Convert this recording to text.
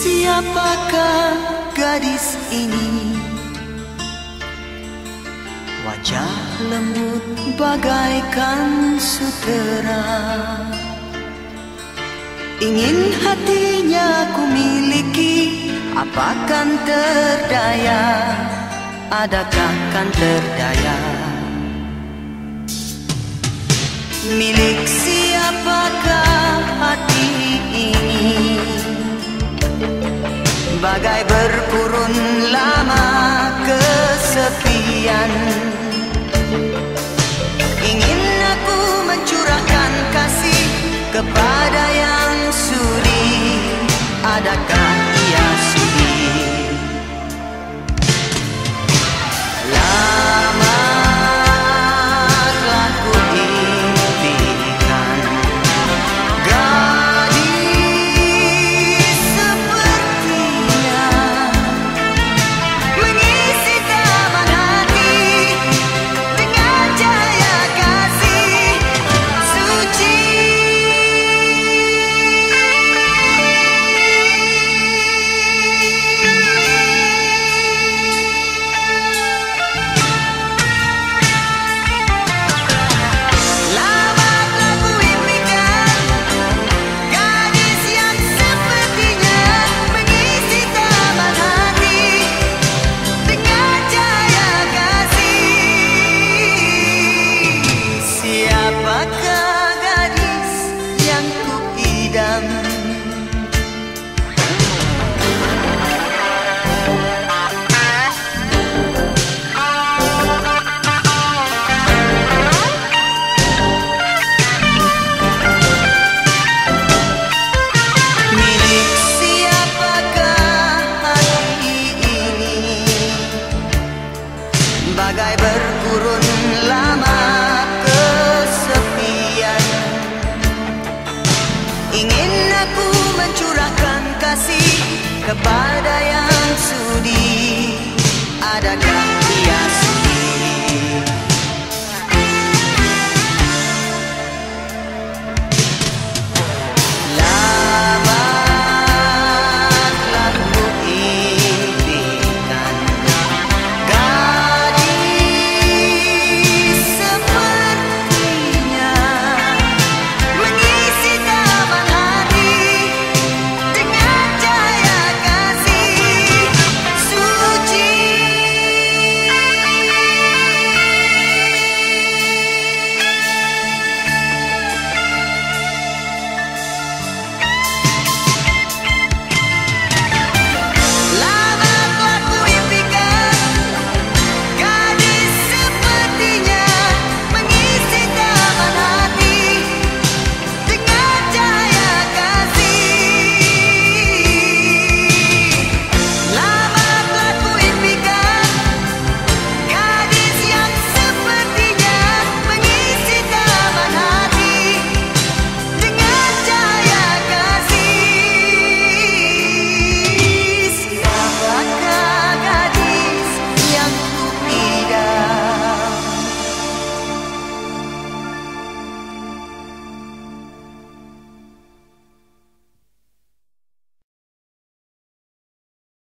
Siapakah gadis ini? Wajah lembut bagaikan sutera. Ingin hatinya ku miliki Apakan terdaya? Adakah kan terdaya? Milik siapakah Bagai berkurun lama kesepian. Ingin aku mencurahkan kasih kepada kasih kepada yang sudi. Adakah